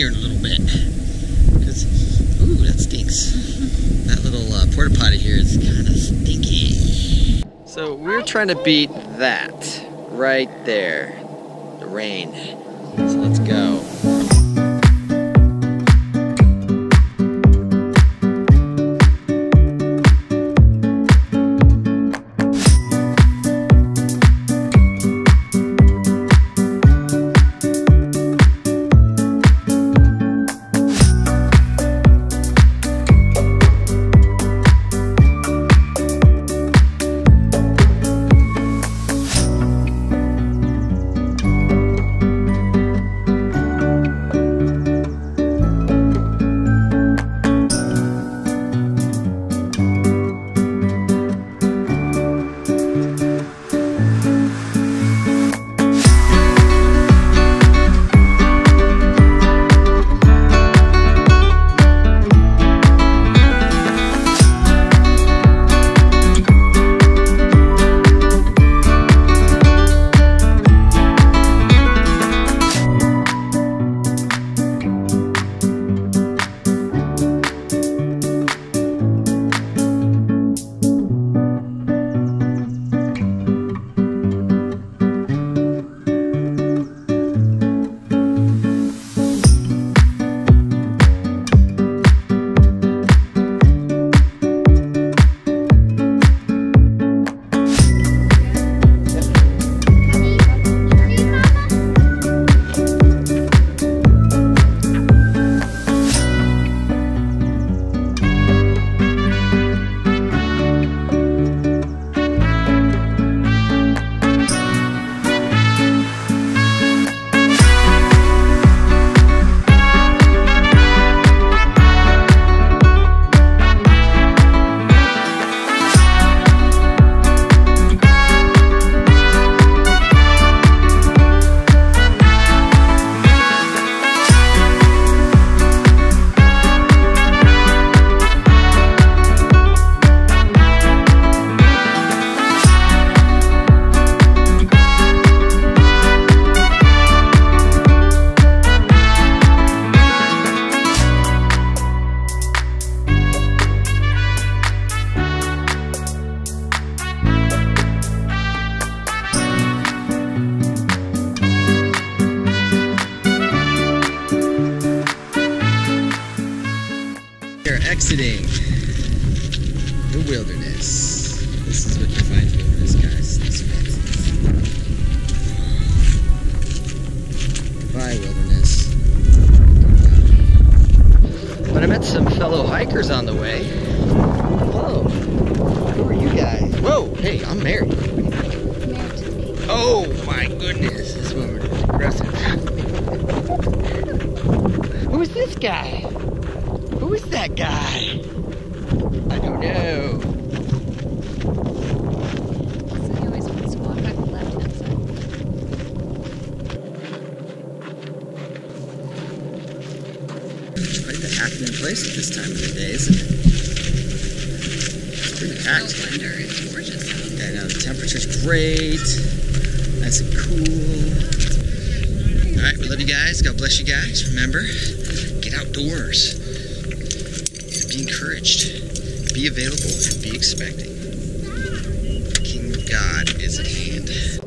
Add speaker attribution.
Speaker 1: here in a little bit. Because, ooh, that stinks. That little uh, porta potty here is kind of stinky. So we're trying to beat that right there. The rain. So let's go. Exiting the wilderness. This is what defines wilderness, guys. Fences. Goodbye, wilderness. But I met some fellow hikers on the way. Hello. Who are you guys? Whoa, hey, I'm married. Oh my goodness, this woman is aggressive. Who is this guy? Who is that guy? I don't know.
Speaker 2: So he always wants to walk on the left hand side.
Speaker 1: It's quite the happening place at this time of the day, isn't it? It's pretty packed.
Speaker 2: No wonder. It's gorgeous.
Speaker 1: Yeah, no, the temperature's great. Nice and cool. All right, we love you guys. God bless you guys. Remember, get outdoors. Be encouraged. Be available and be expecting. The kingdom of God is at hand.